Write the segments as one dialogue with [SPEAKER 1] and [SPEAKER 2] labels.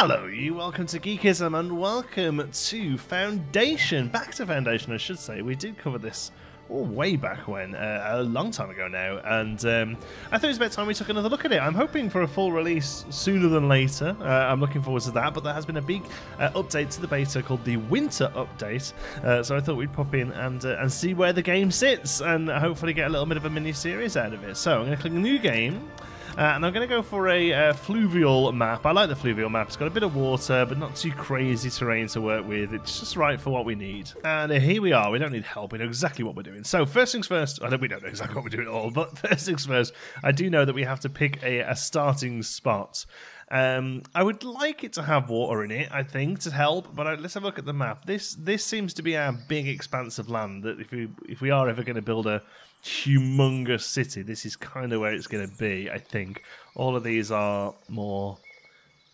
[SPEAKER 1] Hello, you. Welcome to Geekism and welcome to Foundation. Back to Foundation, I should say. We did cover this oh, way back when, uh, a long time ago now, and um, I thought it was about time we took another look at it. I'm hoping for a full release sooner than later. Uh, I'm looking forward to that, but there has been a big uh, update to the beta called the Winter Update, uh, so I thought we'd pop in and uh, and see where the game sits, and hopefully get a little bit of a mini series out of it. So I'm going to click New Game. Uh, and I'm going to go for a uh, fluvial map. I like the fluvial map. It's got a bit of water, but not too crazy terrain to work with. It's just right for what we need. And uh, here we are. We don't need help. We know exactly what we're doing. So first things first. I don't. We don't know exactly what we're doing at all. But first things first. I do know that we have to pick a, a starting spot. Um, I would like it to have water in it, I think, to help. But I, let's have a look at the map. This this seems to be our big expanse of land. That if we if we are ever going to build a humongous city. This is kind of where it's going to be, I think. All of these are more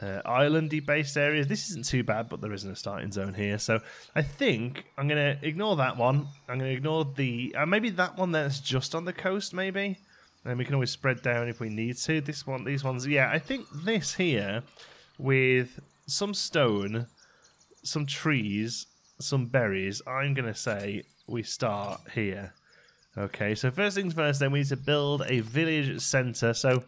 [SPEAKER 1] uh, islandy based areas. This isn't too bad, but there isn't a starting zone here. So I think I'm going to ignore that one. I'm going to ignore the. Uh, maybe that one that's just on the coast, maybe. And we can always spread down if we need to. This one, these ones, yeah. I think this here with some stone, some trees, some berries. I'm going to say we start here. Okay, so first things first, then we need to build a village centre. So,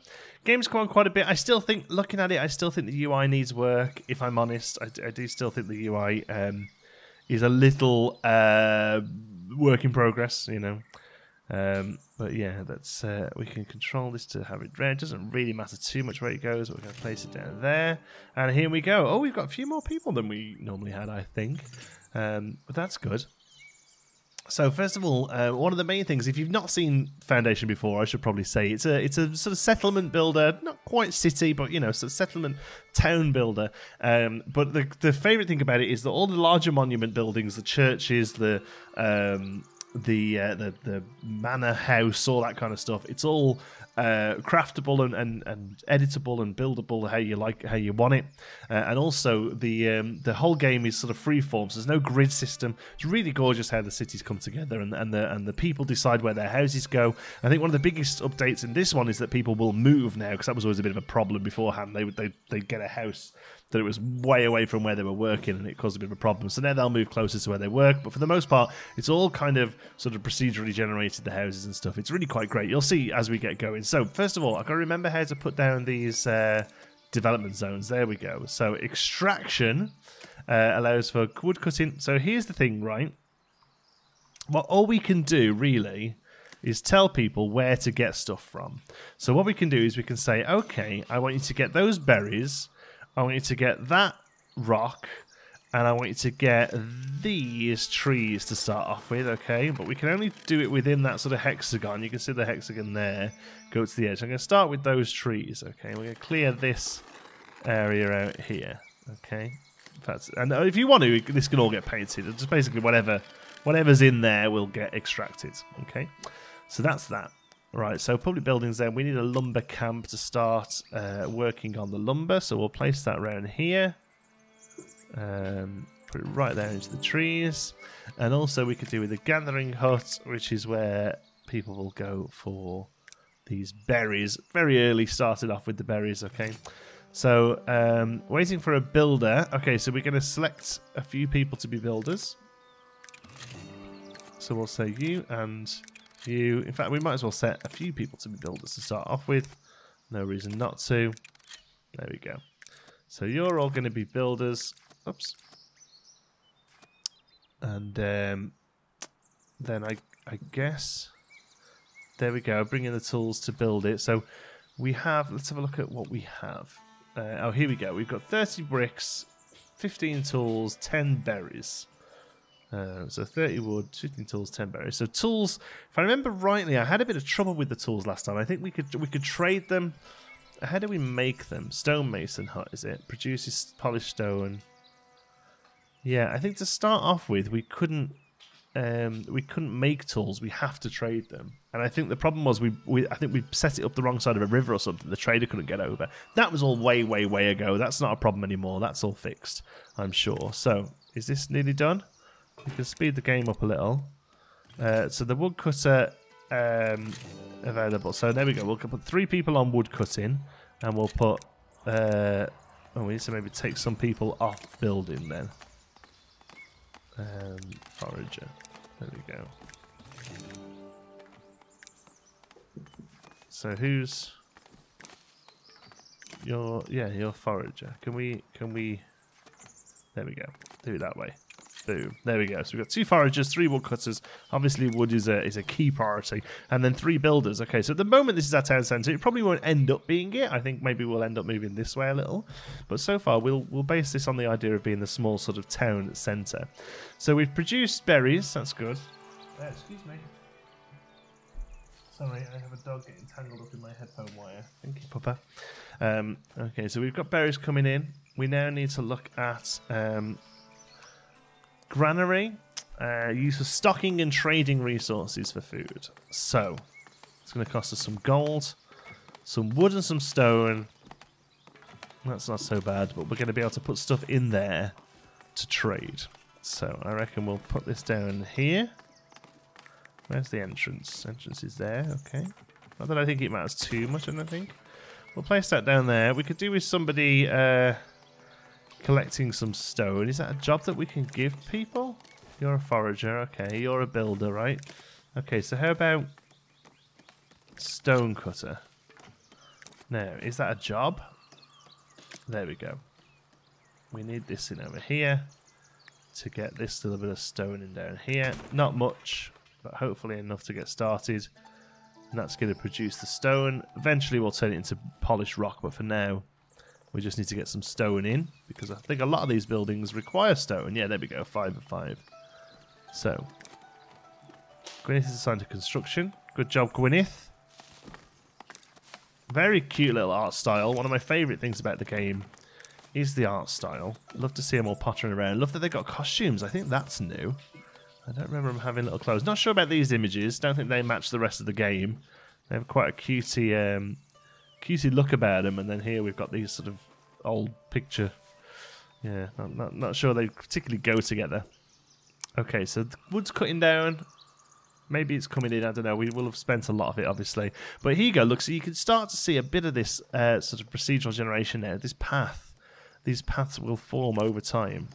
[SPEAKER 1] game's come on quite a bit. I still think, looking at it, I still think the UI needs work. If I'm honest, I, I do still think the UI um, is a little uh, work in progress. You know, um, but yeah, that's uh, we can control this to have it red. Doesn't really matter too much where it goes. We're going to place it down there, and here we go. Oh, we've got a few more people than we normally had, I think. Um, but that's good. So first of all, uh, one of the main things, if you've not seen Foundation before, I should probably say it's a it's a sort of settlement builder, not quite city, but you know, sort of settlement town builder. Um, but the the favorite thing about it is that all the larger monument buildings, the churches, the um, the, uh, the the manor house, all that kind of stuff, it's all uh, craftable and, and, and editable and buildable how you like how you want it, uh, and also the um, the whole game is sort of free form. So there's no grid system. It's really gorgeous how the cities come together and, and the and the people decide where their houses go. I think one of the biggest updates in this one is that people will move now because that was always a bit of a problem beforehand. They would they they get a house that it was way away from where they were working and it caused a bit of a problem. So now they'll move closer to where they work. But for the most part, it's all kind of sort of procedurally generated, the houses and stuff. It's really quite great. You'll see as we get going. So, first of all, I've got to remember how to put down these uh, development zones. There we go. So, extraction uh, allows for wood cutting. So, here's the thing, right? Well, all we can do really is tell people where to get stuff from. So what we can do is we can say, okay, I want you to get those berries I want you to get that rock, and I want you to get these trees to start off with, okay? But we can only do it within that sort of hexagon. You can see the hexagon there. Go to the edge. I'm going to start with those trees, okay? We're going to clear this area out here, okay? That's, and if you want to, this can all get painted. Just basically whatever, whatever's in there will get extracted, okay? So that's that. Right, so public buildings then. We need a lumber camp to start uh, working on the lumber. So we'll place that around here. Um, put it right there into the trees. And also we could do with a gathering hut, which is where people will go for these berries. Very early started off with the berries, okay? So um, waiting for a builder. Okay, so we're going to select a few people to be builders. So we'll say you and few. In fact, we might as well set a few people to be builders to start off with. No reason not to. There we go. So you're all going to be builders. Oops. And um, then I, I guess... There we go. Bring in the tools to build it. So we have... Let's have a look at what we have. Uh, oh, here we go. We've got 30 bricks, 15 tools, 10 berries. Uh, so 30 wood, 15 tools, 10 berries. So tools, if I remember rightly, I had a bit of trouble with the tools last time. I think we could we could trade them. How do we make them? Stonemason hut, is it? Produces polished stone. Yeah, I think to start off with, we couldn't um, we couldn't make tools. We have to trade them. And I think the problem was we, we I think we set it up the wrong side of a river or something. The trader couldn't get over. That was all way, way, way ago. That's not a problem anymore. That's all fixed, I'm sure. So, is this nearly done? We can speed the game up a little. Uh, so the woodcutter um, available. So there we go. We'll put three people on woodcutting, and we'll put uh, Oh, we need to maybe take some people off building then. Um, forager. There we go. So who's your yeah your forager? Can we can we? There we go. Do it that way. Boom. There we go. So we've got two foragers, three woodcutters. Obviously, wood is a is a key priority, and then three builders. Okay, so at the moment this is our town centre. It probably won't end up being it. I think maybe we'll end up moving this way a little, but so far we'll we'll base this on the idea of being the small sort of town centre. So we've produced berries. That's good. Uh, excuse me. Sorry, I have a dog getting tangled up in my headphone wire. Thank you, Papa. Um, okay, so we've got berries coming in. We now need to look at um, Granary, uh, use for stocking and trading resources for food. So, it's going to cost us some gold, some wood and some stone. That's not so bad, but we're going to be able to put stuff in there to trade. So, I reckon we'll put this down here. Where's the entrance? Entrance is there, okay. Not that I think it matters too much, I don't think. We'll place that down there. We could do with somebody... Uh, collecting some stone. Is that a job that we can give people? You're a forager, okay. You're a builder, right? Okay, so how about stone cutter? Now, is that a job? There we go. We need this in over here to get this little bit of stone in down here. Not much, but hopefully enough to get started. And that's going to produce the stone. Eventually we'll turn it into polished rock, but for now we just need to get some stone in, because I think a lot of these buildings require stone. Yeah, there we go, 5 of 5. So, Gwyneth is assigned to construction. Good job, Gwyneth. Very cute little art style. One of my favourite things about the game is the art style. Love to see them all pottering around. Love that they've got costumes. I think that's new. I don't remember them having little clothes. Not sure about these images. Don't think they match the rest of the game. They have quite a cutie um, cutesy look about them, and then here we've got these sort of old picture. Yeah, not, not, not sure they particularly go together. Okay, so the wood's cutting down. Maybe it's coming in. I don't know. We will have spent a lot of it, obviously. But here you go. Look, so you can start to see a bit of this uh, sort of procedural generation there. This path. These paths will form over time.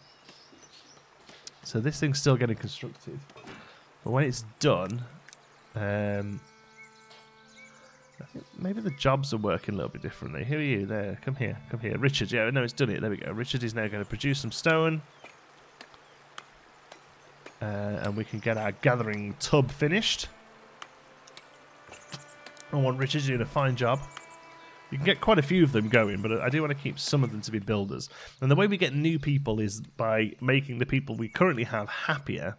[SPEAKER 1] So this thing's still getting constructed. But when it's done, um, Maybe the jobs are working a little bit differently. Who are you? There, come here, come here. Richard, yeah, no, it's done it. There we go. Richard is now going to produce some stone. Uh, and we can get our gathering tub finished. I want Richard doing a fine job. You can get quite a few of them going, but I do want to keep some of them to be builders. And the way we get new people is by making the people we currently have happier,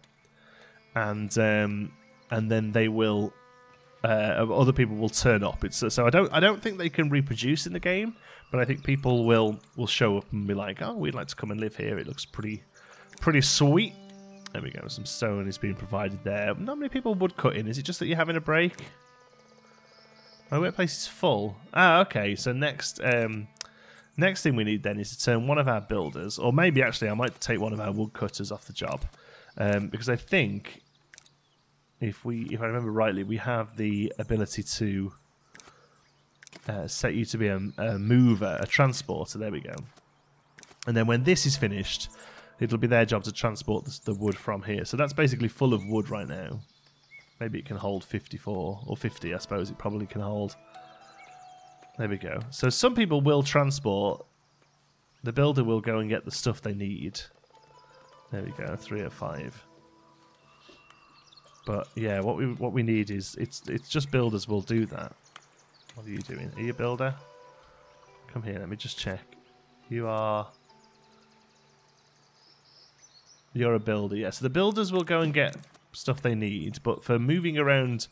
[SPEAKER 1] and um, and then they will uh, other people will turn up. It's so I don't I don't think they can reproduce in the game, but I think people will will show up and be like, oh, we'd like to come and live here. It looks pretty pretty sweet. There we go. Some stone is being provided there. Not many people would cut in. Is it just that you're having a break? My workplace is full. Ah, okay. So next um, next thing we need then is to turn one of our builders, or maybe actually I might take one of our woodcutters off the job, um, because I think if we, if I remember rightly, we have the ability to uh, set you to be a, a mover, a transporter. There we go. And then when this is finished, it'll be their job to transport the, the wood from here. So that's basically full of wood right now. Maybe it can hold 54 or 50, I suppose it probably can hold. There we go. So some people will transport. The builder will go and get the stuff they need. There we go, three or five. But yeah, what we what we need is it's it's just builders will do that. What are you doing? Are you a builder? Come here, let me just check. You are You're a builder, yes. Yeah. So the builders will go and get stuff they need, but for moving around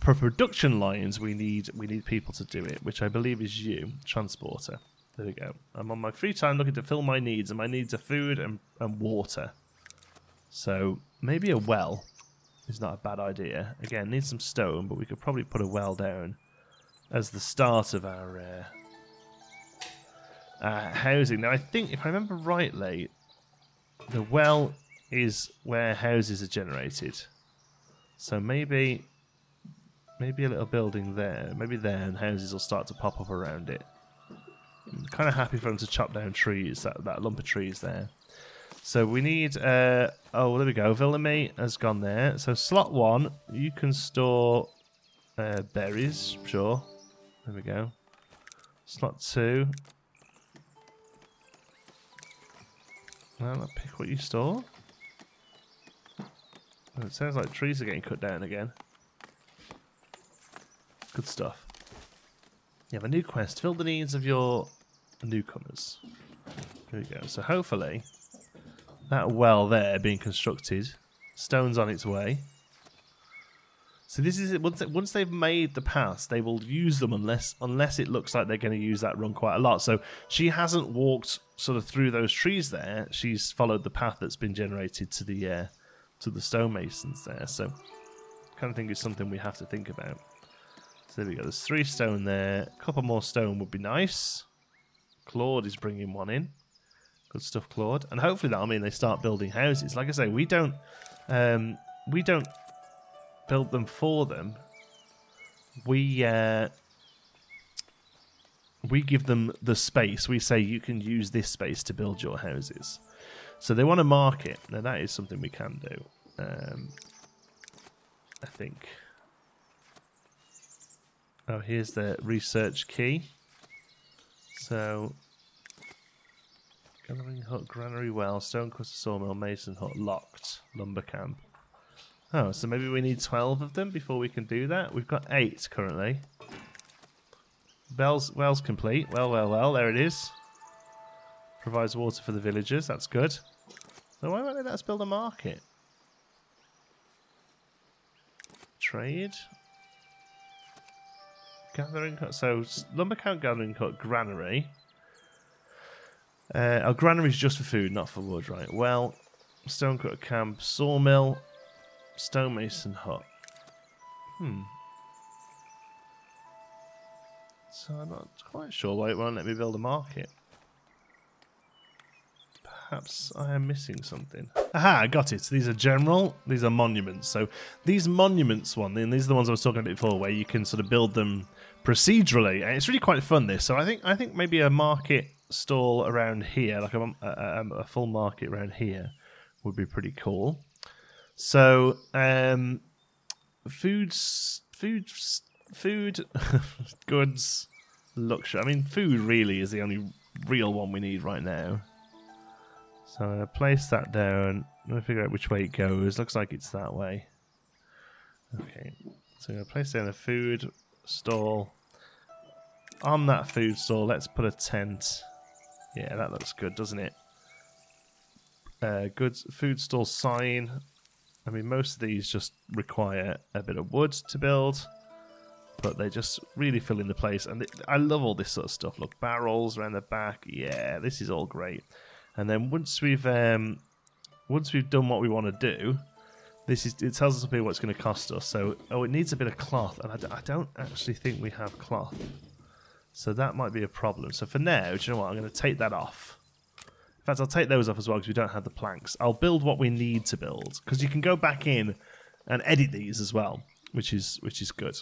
[SPEAKER 1] for production lines we need we need people to do it, which I believe is you, transporter. There we go. I'm on my free time looking to fill my needs, and my needs are food and, and water. So maybe a well is not a bad idea. Again, need some stone, but we could probably put a well down as the start of our uh, uh, housing. Now, I think, if I remember rightly, the well is where houses are generated. So maybe, maybe a little building there, maybe there, and houses will start to pop up around it. kind of happy for them to chop down trees, that, that lump of trees there. So we need, uh, oh, there we go. Villamy has gone there. So slot one, you can store uh, berries, sure. There we go. Slot two. Well, pick what you store. It sounds like trees are getting cut down again. Good stuff. You have a new quest. Fill the needs of your newcomers. There we go. So hopefully that well there being constructed. Stone's on its way. So this is it. Once, once they've made the paths, they will use them unless unless it looks like they're going to use that run quite a lot. So she hasn't walked sort of through those trees there. She's followed the path that's been generated to the uh, to the stonemasons there. So kind of think it's something we have to think about. So there we go. There's three stone there. A couple more stone would be nice. Claude is bringing one in. Good stuff, Claude. And hopefully that'll mean they start building houses. Like I say, we don't um, we don't build them for them. We uh, we give them the space. We say you can use this space to build your houses. So they want to mark it. Now that is something we can do. Um, I think. Oh, here's the research key. So, gathering hut, granary well, stone cutter sawmill, mason hut, locked, lumber camp. Oh, so maybe we need 12 of them before we can do that? We've got 8 currently. Bell's, well's complete. Well, well, well, there it is. Provides water for the villagers, that's good. So why won't they let us build a market? Trade. Gathering hut. So lumber camp gathering hut, granary. Uh, our granary is just for food, not for wood, right? Well, stone cutter camp, sawmill, stonemason hut. Hmm. So I'm not quite sure why it won't let me build a market. Perhaps I am missing something. Aha, I got it. These are general, these are monuments. So these monuments one, and these are the ones I was talking about before, where you can sort of build them procedurally. And it's really quite fun, this. So I think I think maybe a market stall around here, like a, a, a full market around here, would be pretty cool. So, um, foods, food, food, goods, luxury. I mean, food really is the only real one we need right now. So I'm going to place that down. I'm going figure out which way it goes. Looks like it's that way. Okay. So I'm going to place down a food stall. On that food stall, let's put a tent. Yeah, that looks good, doesn't it? Uh, good food stall sign. I mean, most of these just require a bit of wood to build, but they just really fill in the place. And I love all this sort of stuff. Look, barrels around the back. Yeah, this is all great. And then once we've um, once we've done what we want to do, this is it tells us a bit what it's going to cost us. So, oh, it needs a bit of cloth, and I d- I don't actually think we have cloth. So that might be a problem. So for now, do you know what? I'm going to take that off. In fact, I'll take those off as well because we don't have the planks. I'll build what we need to build because you can go back in and edit these as well, which is which is good.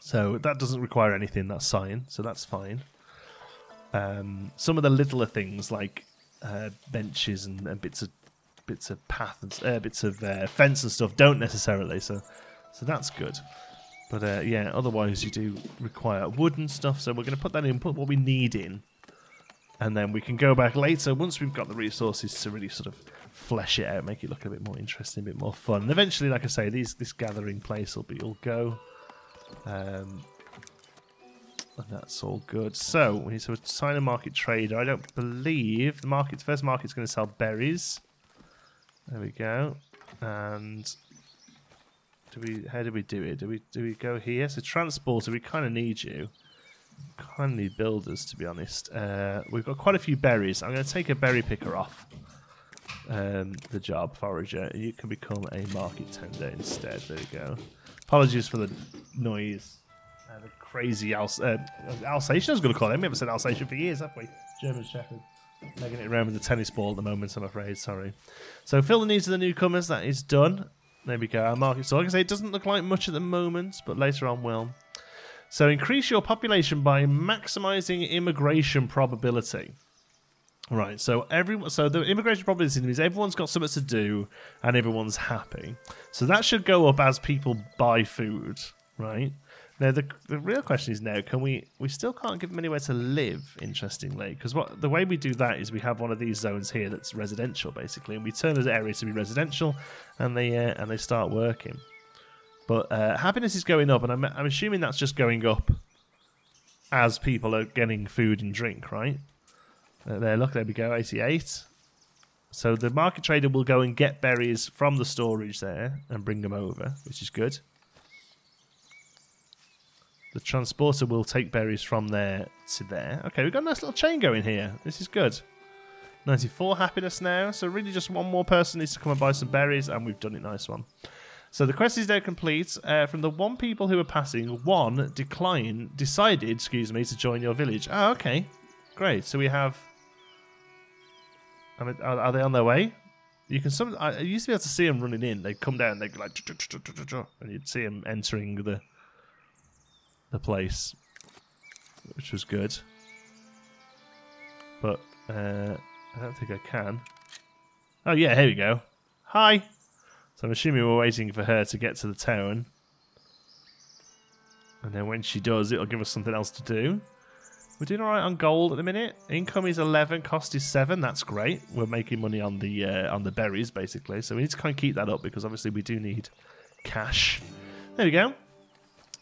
[SPEAKER 1] So that doesn't require anything. That's sign, so that's fine. Um, some of the littler things like uh, benches and, and, bits of bits of path and uh, bits of uh, fence and stuff don't necessarily. So so that's good. But uh, yeah, otherwise you do require wood and stuff. So we're going to put that in, put what we need in, and then we can go back later once we've got the resources to really sort of flesh it out, make it look a bit more interesting, a bit more fun. And eventually, like I say, these this gathering place will be will go. Um, and that's all good. So we need to assign a market trader. I don't believe the market first market's going to sell berries. There we go. And do we? How do we do it? Do we do we go here? So transporter, we kind of need you. Kind of need builders, to be honest. Uh, we've got quite a few berries. I'm going to take a berry picker off um, the job, forager. You can become a market tender instead. There we go. Apologies for the noise. Uh, the crazy Als- uh, Alsatian, I was going to call him. We haven't said Alsatian for years, have we? German Shepherd. Making it around with the tennis ball at the moment, I'm afraid. Sorry. So, fill the needs of the newcomers. That is done. There we go. Our market. So, like I say, it doesn't look like much at the moment, but later on will. So increase your population by maximizing immigration probability. Right, so everyone, so the immigration probability means everyone's got something to do and everyone's happy. So that should go up as people buy food, right? Now the the real question is now, can we? We still can't give them anywhere to live. Interestingly, because what the way we do that is we have one of these zones here that's residential, basically, and we turn the area to be residential, and they uh, and they start working. But uh, happiness is going up, and I'm I'm assuming that's just going up as people are getting food and drink, right? Uh, there, look, there we go, 88. So the market trader will go and get berries from the storage there and bring them over, which is good. The transporter will take berries from there to there. Okay, we've got a nice little chain going here. This is good. 94 happiness now. So really just one more person needs to come and buy some berries and we've done it. Nice one. So the quest is now complete. Uh, from the one people who were passing, one decline decided, excuse me, to join your village. Oh, okay. Great. So we have... I mean, are, are they on their way? You can some. I used to be able to see them running in. They'd come down. They'd like, and you'd see them entering the the place, which was good. But uh, I don't think I can. Oh yeah, here we go. Hi. So I'm assuming we're waiting for her to get to the town. And then when she does, it'll give us something else to do. We're doing alright on gold at the minute. Income is 11, cost is 7. That's great. We're making money on the uh, on the berries, basically. So we need to kind of keep that up because obviously we do need cash. There we go.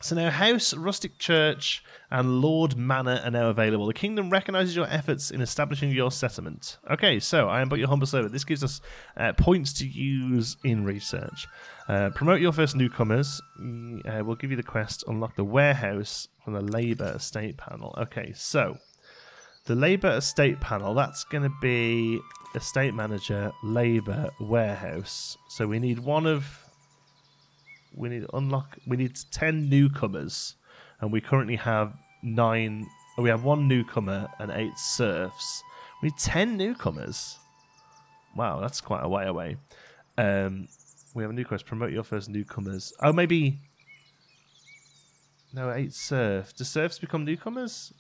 [SPEAKER 1] So now House, Rustic Church, and Lord Manor are now available. The kingdom recognises your efforts in establishing your settlement. Okay, so I am but your humble servant. This gives us uh, points to use in research. Uh, promote your first newcomers. Uh, we'll give you the quest. Unlock the warehouse from the Labour Estate panel. Okay, so the Labour Estate panel. That's going to be Estate Manager, Labour, Warehouse. So we need one of we need to unlock. We need ten newcomers, and we currently have nine. Oh, we have one newcomer and eight serfs. We need ten newcomers. Wow, that's quite a way away. Um, we have a new quest. Promote your first newcomers. Oh, maybe. No, eight serfs. Do serfs become newcomers?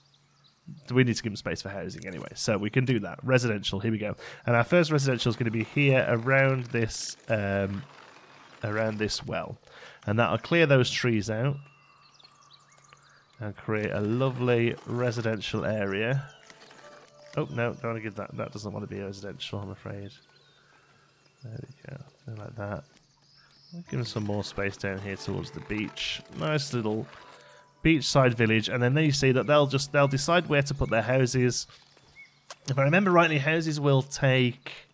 [SPEAKER 1] we need to give them space for housing anyway. So we can do that. Residential, here we go. And our first residential is going to be here around this um, around this well. And that'll clear those trees out and create a lovely residential area. Oh, no, don't want to give that. That doesn't want to be residential, I'm afraid. There we go. Something like that. Give them some more space down here towards the beach. Nice little beachside village. And then there you see that they'll just they'll decide where to put their houses. If I remember rightly, houses will take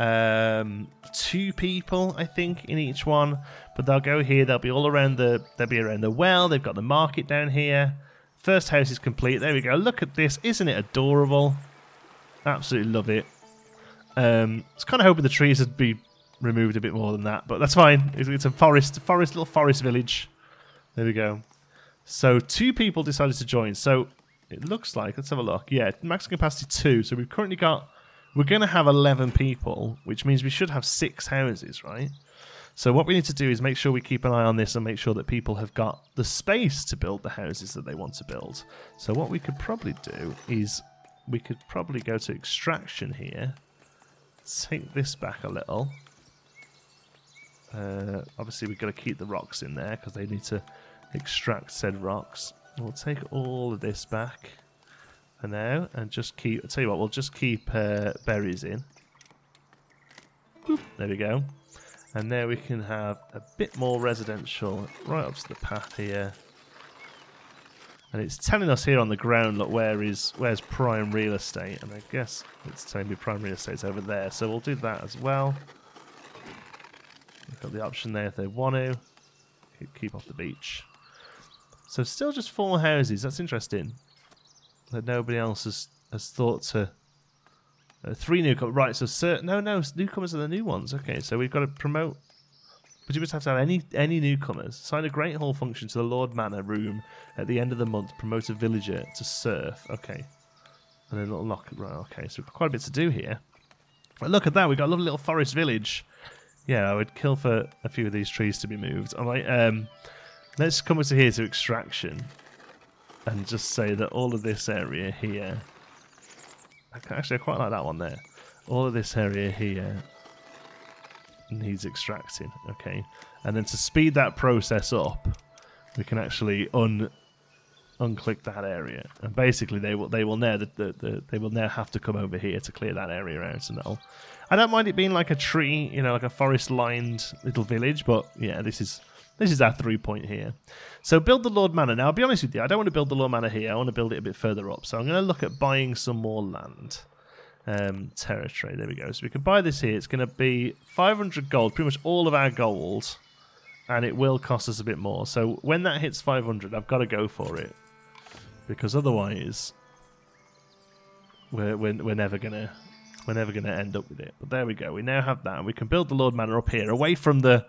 [SPEAKER 1] um, two people, I think, in each one. But they'll go here. They'll be all around the. They'll be around the well. They've got the market down here. First house is complete. There we go. Look at this. Isn't it adorable? Absolutely love it. Um, I was kind of hoping the trees would be removed a bit more than that, but that's fine. It's, it's a forest, forest, little forest village. There we go. So two people decided to join. So it looks like, let's have a look. Yeah, max capacity two. So we've currently got we're going to have 11 people, which means we should have six houses, right? So what we need to do is make sure we keep an eye on this and make sure that people have got the space to build the houses that they want to build. So what we could probably do is we could probably go to extraction here, take this back a little. Uh, obviously we've got to keep the rocks in there because they need to extract said rocks. We'll take all of this back for now and just keep, I'll tell you what, we'll just keep uh, berries in. There we go. And there we can have a bit more residential right up to the path here. And it's telling us here on the ground, look, where is where's prime real estate? And I guess it's telling me prime real estate's over there. So we'll do that as well. We've got the option there if they want to. Keep off the beach. So still just four houses. That's interesting that nobody else has, has thought to. Uh, three newcomers. Right, so sir, no, no, newcomers are the new ones. Okay, so we've got to promote. But you must have to have any any newcomers. Sign a Great Hall function to the Lord Manor room at the end of the month. Promote a villager to serf. Okay. And a little lock. Right, okay, so quite a bit to do here. But look at that, we've got a lovely little forest village. Yeah, I would kill for a few of these trees to be moved. All right, um, Let's come to here to extraction and just say that all of this area here. Actually, I quite like that one there. All of this area here needs extracting. Okay, and then to speed that process up, we can actually un unclick that area, and basically they will they will now the, the, the, they will now have to come over here to clear that area out. And all. I don't mind it being like a tree, you know, like a forest lined little village, but yeah, this is this is our three point here. So build the Lord Manor. Now, I'll be honest with you, I don't want to build the Lord Manor here. I want to build it a bit further up. So I'm going to look at buying some more land. Um, territory. There we go. So we can buy this here. It's going to be 500 gold, pretty much all of our gold. And it will cost us a bit more. So when that hits 500, I've got to go for it because otherwise we're, we're, we're never gonna we're never gonna end up with it. But there we go. We now have that, and we can build the Lord Manor up here, away from the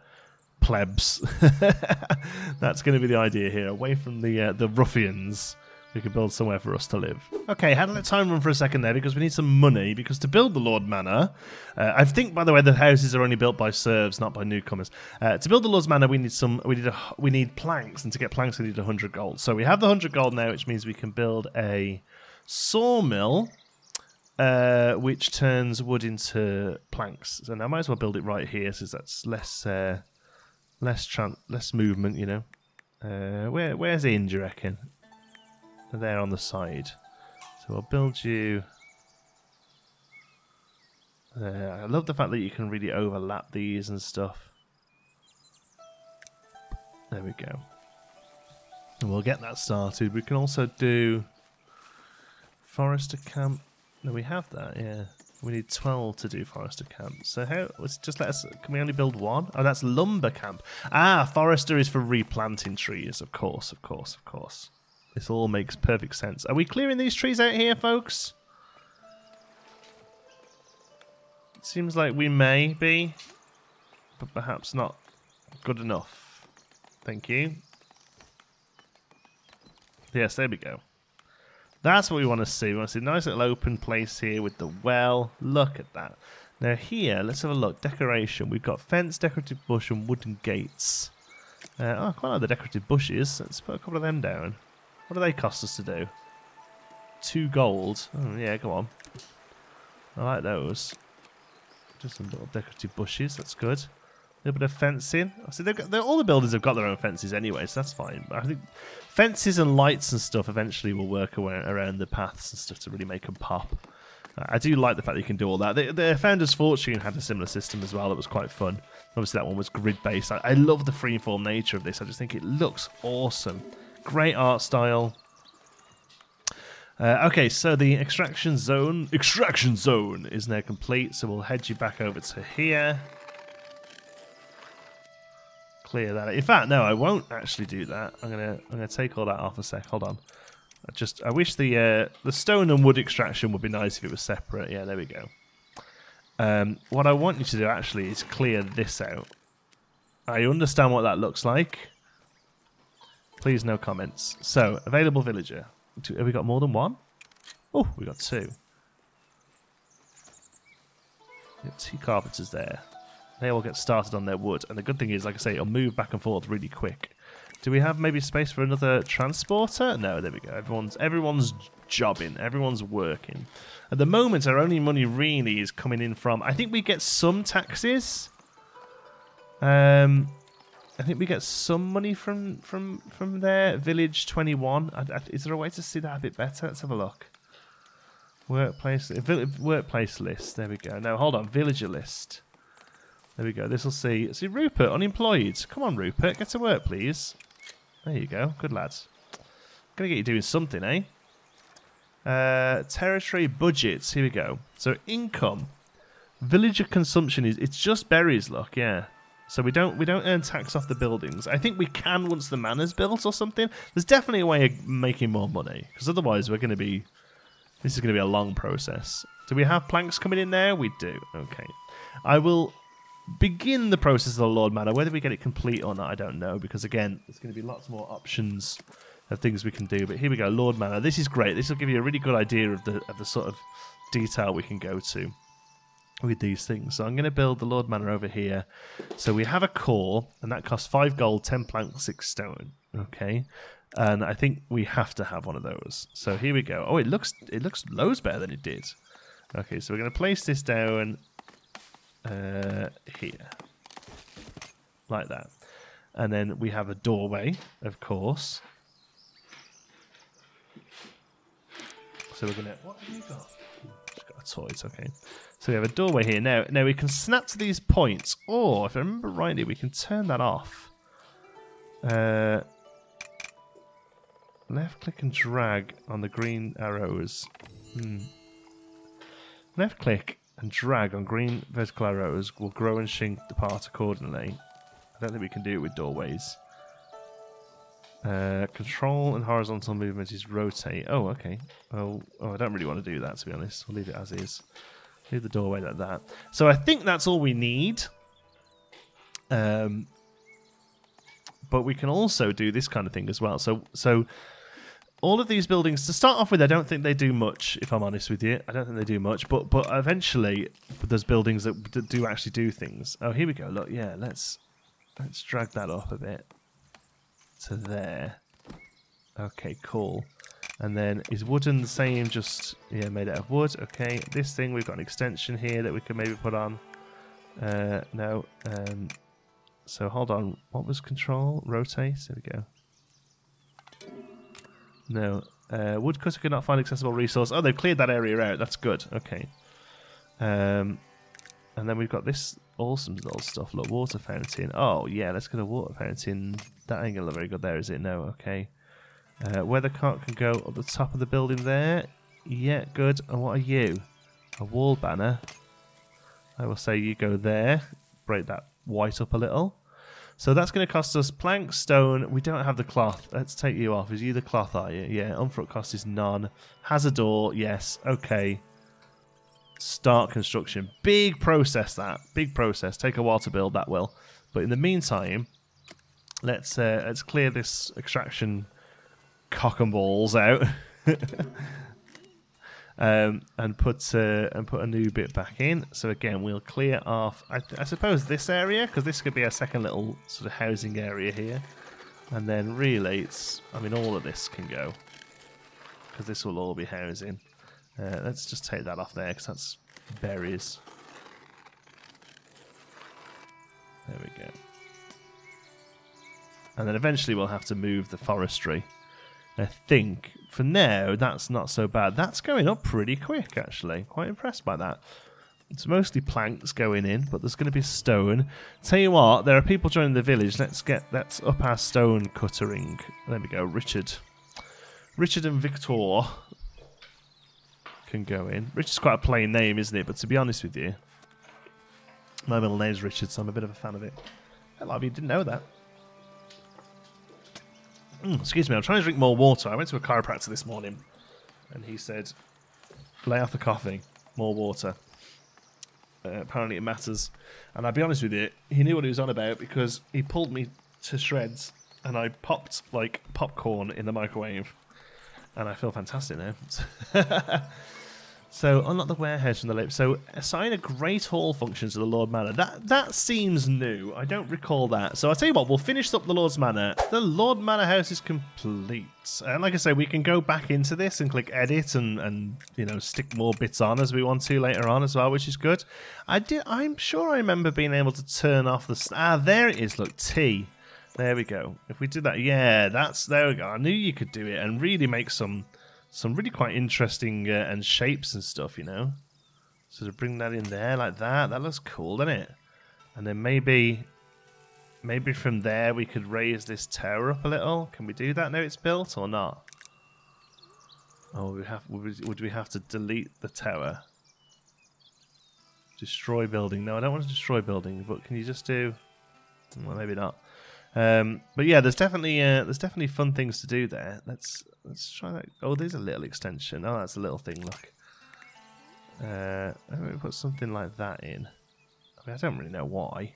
[SPEAKER 1] plebs. That's going to be the idea here, away from the uh, the ruffians. We can build somewhere for us to live. Okay, had a let time run for a second there because we need some money. Because to build the Lord Manor, uh, I think, by the way, the houses are only built by serfs, not by newcomers. Uh, to build the Lord's Manor, we need some. We need a, we need planks, and to get planks, we need hundred gold. So we have the hundred gold now, which means we can build a sawmill, uh, which turns wood into planks. So now I might as well build it right here, since that's less uh, less tran- less movement. You know, uh, where where's in? Do you reckon? there on the side. So I'll build you. Uh, I love the fact that you can really overlap these and stuff. There we go. And we'll get that started. We can also do Forester Camp. No, we have that, yeah. We need 12 to do Forester Camp. So how, just let us, can we only build one? Oh, that's Lumber Camp. Ah, Forester is for replanting trees, of course, of course, of course. This all makes perfect sense. Are we clearing these trees out here, folks? It seems like we may be, but perhaps not good enough. Thank you. Yes, there we go. That's what we want to see. We want to see a nice little open place here with the well. Look at that. Now here, let's have a look. Decoration. We've got fence, decorative bush, and wooden gates. Uh, oh, I quite like the decorative bushes. Let's put a couple of them down. What do they cost us to do? Two gold. Oh, yeah, come on. I like those. Just some little decorative bushes. That's good. Little bit of fencing. I See, they've got, all the buildings have got their own fences anyway, so that's fine. But I think fences and lights and stuff eventually will work around the paths and stuff to really make them pop. I do like the fact that you can do all that. The, the Founder's Fortune had a similar system as well that was quite fun. Obviously, that one was grid based. I, I love the freeform nature of this. I just think it looks awesome. Great art style. Uh, okay, so the extraction zone extraction zone is now complete. So we'll head you back over to here. Clear that. In fact, no, I won't actually do that. I'm gonna I'm gonna take all that off a sec. Hold on. I just I wish the uh, the stone and wood extraction would be nice if it was separate. Yeah, there we go. Um, what I want you to do actually is clear this out. I understand what that looks like. Please, no comments. So, available villager. Have we got more than one? Oh, we got two. Got two carpenters there. They all get started on their wood. And the good thing is, like I say, it'll move back and forth really quick. Do we have maybe space for another transporter? No, there we go. Everyone's everyone's jobbing. Everyone's working. At the moment, our only money really is coming in from... I think we get some taxes. Um, I think we get some money from from from there. Village twenty one. Is there a way to see that a bit better? Let's have a look. Workplace workplace list. There we go. No, hold on. Villager list. There we go. This will see. See Rupert unemployed. Come on, Rupert, get to work, please. There you go. Good lads. Gonna get you doing something, eh? Uh, territory budgets. Here we go. So income. Villager consumption is it's just berries. Look, yeah. So we don't we don't earn tax off the buildings. I think we can once the manor's built or something. There's definitely a way of making more money because otherwise we're going to be. This is going to be a long process. Do we have planks coming in there? We do. Okay. I will begin the process of the Lord Manor. Whether we get it complete or not, I don't know because again, there's going to be lots more options of things we can do. But here we go, Lord Manor. This is great. This will give you a really good idea of the of the sort of detail we can go to. with these things. So I'm going to build the Lord Manor over here. So we have a core, and that costs five gold, ten plank, six stone. Okay, and I think we have to have one of those. So here we go. Oh, it looks it looks loads better than it did. Okay, so we're going to place this down uh, here, like that, and then we have a doorway, of course. So we're gonna. What have you got? Just got a toy. It's okay. So we have a doorway here. Now, now we can snap to these points, or if I remember rightly, we can turn that off. Uh, left click and drag on the green arrows. Hmm. Left click and drag on green vertical arrows will grow and shrink the part accordingly. I don't think we can do it with doorways. Uh, control and horizontal movement is rotate. Oh, okay. Oh, oh, I don't really want to do that, to be honest. We'll leave it as is. Leave the doorway like that. So I think that's all we need. Um, but we can also do this kind of thing as well. So, so all of these buildings to start off with, I don't think they do much. If I'm honest with you, I don't think they do much. But but eventually, there's buildings that do actually do things. Oh, here we go. Look, yeah. Let's let's drag that up a bit to there. Okay, cool. And then is wooden the same, just, yeah, made out of wood. Okay, this thing, we've got an extension here that we can maybe put on. Uh, no, um, so hold on. What was control? Rotate? There we go. No. Uh, woodcutter could not find accessible resource. Oh, they've cleared that area out. That's good. Okay. Um, and then we've got this awesome little stuff. Look, water fountain. Oh, yeah, let's get a water fountain. That ain't going to look very good there, is it? No, okay. Uh, weather cart can go up the top of the building there. Yeah, good. And what are you? A wall banner. I will say you go there. Break that white up a little. So that's going to cost us plank, stone. We don't have the cloth. Let's take you off. Is you the cloth, are you? Yeah, unfront cost is none. Has a door. Yes. Okay start construction. Big process that. Big process. Take a while to build that will. But in the meantime, let's uh, let's clear this extraction cock and balls out. um, and put uh, and put a new bit back in. So again, we'll clear off. I, I suppose this area because this could be a second little sort of housing area here, and then really, it's I mean all of this can go because this will all be housing. Uh, let's just take that off there because that's berries. There we go. And then eventually we'll have to move the forestry. I think for now that's not so bad. That's going up pretty quick actually. Quite impressed by that. It's mostly planks going in, but there's going to be stone. Tell you what, there are people joining the village. Let's get let's up our stone cuttering. There we go, Richard. Richard and Victor can go in. Richard's quite a plain name, isn't it? But to be honest with you, my middle name's Richard, so I'm a bit of a fan of it. A lot of you didn't know that. Mm, excuse me, I'm trying to drink more water. I went to a chiropractor this morning, and he said, lay off the coffee, more water. Uh, apparently it matters. And I'll be honest with you, he knew what he was on about because he pulled me to shreds and I popped like popcorn in the microwave. And I feel fantastic now. So unlock the warehouse from the lip. So assign a great hall function to the Lord Manor. That that seems new. I don't recall that. So I'll tell you what, we'll finish up the Lord's Manor. The Lord Manor house is complete. And like I say, we can go back into this and click edit and, and you know stick more bits on as we want to later on as well, which is good. I did I'm sure I remember being able to turn off the ah there it is, look, T. There we go. If we did that, yeah, that's there we go. I knew you could do it and really make some some really quite interesting uh, and shapes and stuff, you know. So to bring that in there like that, that looks cool, doesn't it? And then maybe, maybe from there we could raise this tower up a little. Can we do that now it's built or not? Oh, we have. Would we have to delete the tower? Destroy building. No, I don't want to destroy building. But can you just do? Well, maybe not. Um, but yeah, there's definitely uh, there's definitely fun things to do there. Let's let's try that. Oh, there's a little extension. Oh, that's a little thing. Look. Uh, let me put something like that in. I mean, I don't really know why.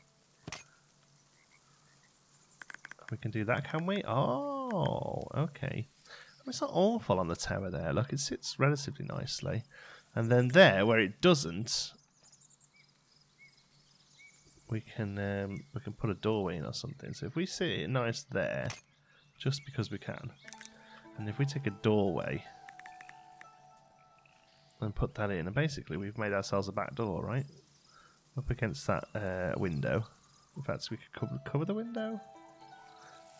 [SPEAKER 1] We can do that, can we? Oh, okay. It's not awful on the tower there. Look, it sits relatively nicely. And then there, where it doesn't, we can um, we can put a doorway in or something. So if we sit it nice there, just because we can, and if we take a doorway and put that in, and basically we've made ourselves a back door, right? Up against that uh, window. In fact, we could cover, cover the window.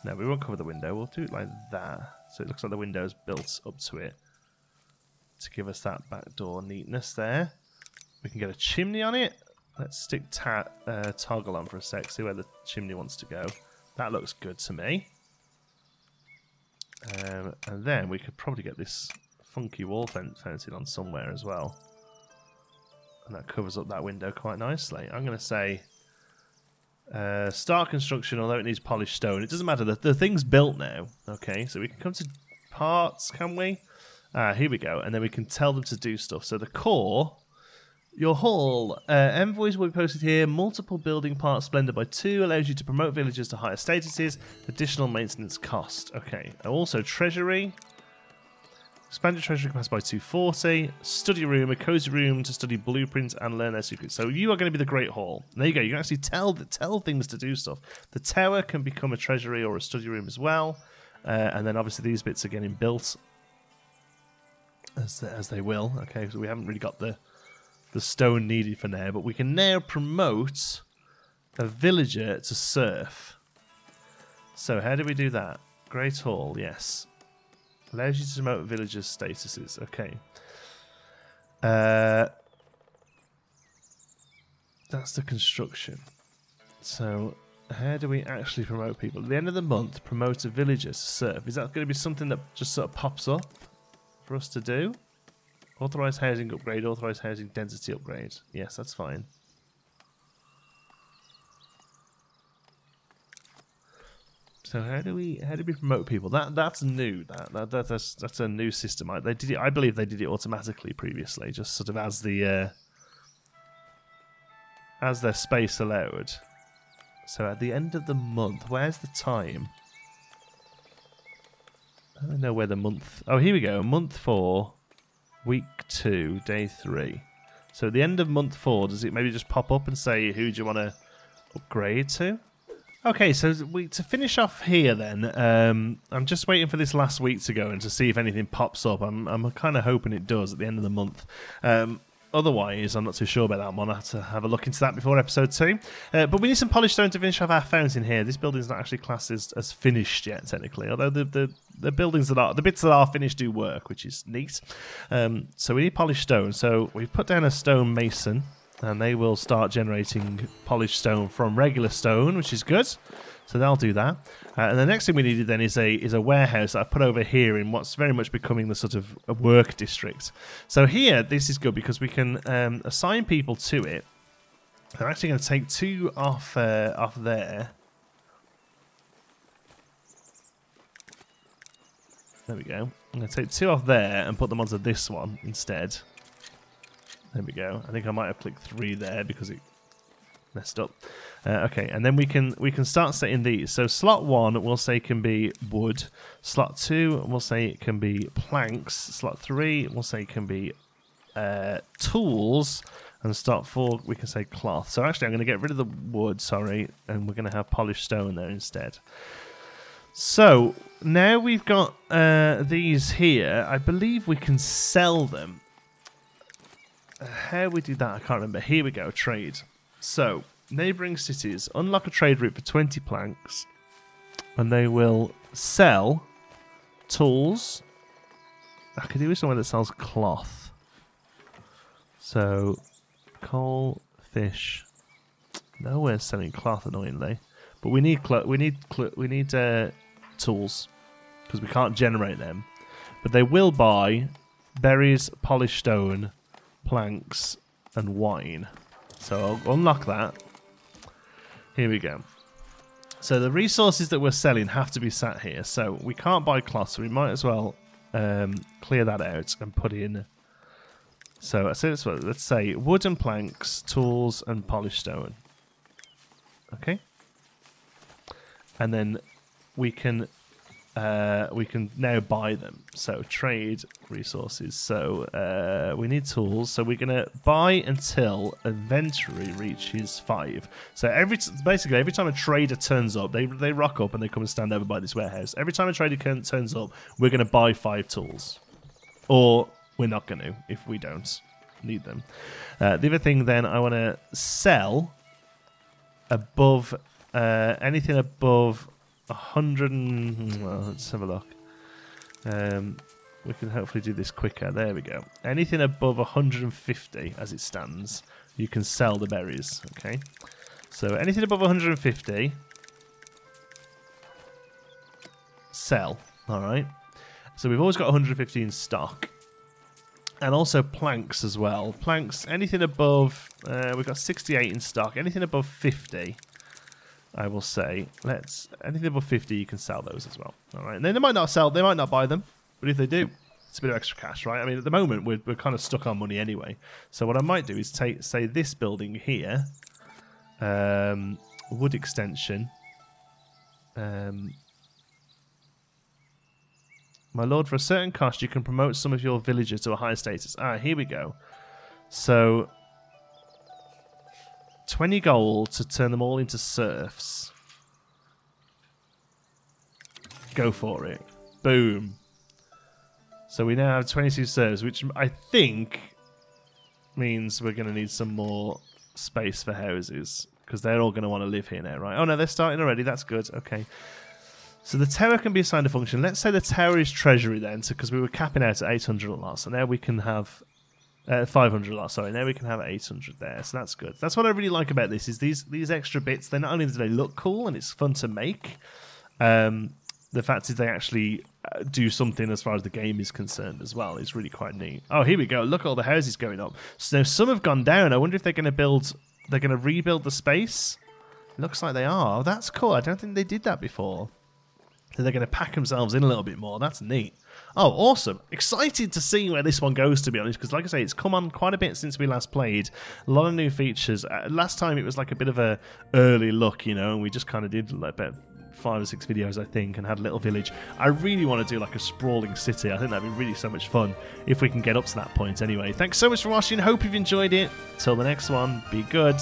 [SPEAKER 1] No, we won't cover the window. We'll do it like that. So it looks like the window is built up to it to give us that back door neatness there. We can get a chimney on it. Let's stick ta uh, toggle on for a sec, see where the chimney wants to go. That looks good to me. Um, and then we could probably get this funky wall fence fencing on somewhere as well. And that covers up that window quite nicely. I'm going to say uh, start construction, although it needs polished stone. It doesn't matter. The, the thing's built now. Okay, so we can come to parts, can we? Ah, here we go. And then we can tell them to do stuff. So the core, your hall, uh, envoys will be posted here. Multiple building parts splendid by two allows you to promote villagers to higher statuses. Additional maintenance cost. Okay. Also treasury. Expand your treasury capacity by 240. Study room, a cozy room to study blueprints and learn their secrets. So you are going to be the Great Hall. There you go. You can actually tell tell things to do stuff. The tower can become a treasury or a study room as well. Uh, and then obviously these bits are getting built as as they will. Okay, so we haven't really got the the stone needed for now, but we can now promote a villager to serf. So how do we do that? Great Hall, yes. Allows you to promote villagers' statuses. Okay. Uh, that's the construction. So how do we actually promote people? At the end of the month, promote a villager to serf. Is that going to be something that just sort of pops up? for us to do. Authorized housing upgrade, authorized housing density upgrade. Yes, that's fine. So how do we how do we promote people? That that's new. That, that, that that's that's a new system. I, they did it. I believe they did it automatically previously, just sort of as the uh, as their space allowed. So at the end of the month, where's the time? I don't know where the month. Oh, here we go. Month four, week two, day three. So at the end of month four, does it maybe just pop up and say who do you want to upgrade to? Okay, so we to finish off here then, um, I'm just waiting for this last week to go and to see if anything pops up. I'm I'm kind of hoping it does at the end of the month. Um, Otherwise, I'm not too sure about that one. I have to have a look into that before episode two. Uh, but we need some polished stone to finish off our fountain here. This building's not actually classed as, as finished yet, technically. Although the, the, the buildings that are the bits that are finished do work, which is neat. Um, so we need polished stone. So we've put down a stone mason, and they will start generating polished stone from regular stone, which is good. So they'll do that. Uh, and the next thing we needed then is a is a warehouse that I put over here in what's very much becoming the sort of work district. So here, this is good because we can um, assign people to it. I'm actually going to take two off uh, off there. There we go. I'm going to take two off there and put them onto this one instead. There we go. I think I might have clicked three there because it messed up. Uh, okay, and then we can we can start setting these. So slot one we'll say can be wood. Slot two we'll say it can be planks. Slot three we'll say can be uh, tools. And slot four we can say cloth. So actually I'm going to get rid of the wood, sorry, and we're going to have polished stone there instead. So now we've got uh, these here. I believe we can sell them. Uh, how we do that, I can't remember. Here we go, trade. So neighbouring cities unlock a trade route for 20 planks and they will sell tools. I could do with somewhere that sells cloth. So, coal, fish. Nowhere's selling cloth, annoyingly. But we need we need we need uh, tools because we can't generate them. But they will buy berries, polished stone, planks, and wine. So I'll unlock that. Here we go. So the resources that we're selling have to be sat here. So we can't buy cloth, so we might as well um, clear that out and put in. So let's say wooden planks, tools, and polished stone. Okay. And then we can uh, we can now buy them. So trade resources. So uh, we need tools. So we're gonna buy until inventory reaches five. So every basically every time a trader turns up, they they rock up and they come and stand over by this warehouse. Every time a trader turns up, we're gonna buy five tools, or we're not gonna if we don't need them. Uh, the other thing then I want to sell above uh, anything above 100 and, well, let's have a look. Um, we can hopefully do this quicker. There we go. Anything above 150 as it stands, you can sell the berries. Okay. So anything above 150, sell. All right. So we've always got 150 in stock. And also planks as well. Planks, anything above, uh, we've got 68 in stock. Anything above 50, I will say, let's anything above 50 you can sell those as well. All right. And then they might not sell, they might not buy them, but if they do, it's a bit of extra cash, right? I mean, at the moment we're we're kind of stuck on money anyway. So what I might do is take say this building here, um, wood extension. Um, my lord, for a certain cost, you can promote some of your villagers to a higher status. Ah, here we go. So 20 gold to turn them all into serfs. Go for it. Boom. So we now have 22 serfs, which I think means we're going to need some more space for houses because they're all going to want to live here now, right? Oh no, they're starting already. That's good. Okay. So the tower can be assigned a function. Let's say the tower is treasury then, because so, we were capping out at 800 a lot. So now we can have uh, 500 lot, sorry. Now we can have 800 there, so that's good. That's what I really like about this is these these extra bits. They not only do they look cool and it's fun to make, um, the fact is they actually uh, do something as far as the game is concerned as well. It's really quite neat. Oh, here we go. Look at all the houses going up. So some have gone down. I wonder if they're going to build. They're going to rebuild the space. looks like they are. Oh, that's cool. I don't think they did that before. So they're going to pack themselves in a little bit more. That's neat. Oh, awesome. Excited to see where this one goes, to be honest, because, like I say, it's come on quite a bit since we last played. A lot of new features. Uh, last time it was like a bit of a early look, you know, and we just kind of did like about five or six videos, I think, and had a little village. I really want to do like a sprawling city. I think that'd be really so much fun if we can get up to that point anyway. Thanks so much for watching. Hope you've enjoyed it. Till the next one, be good.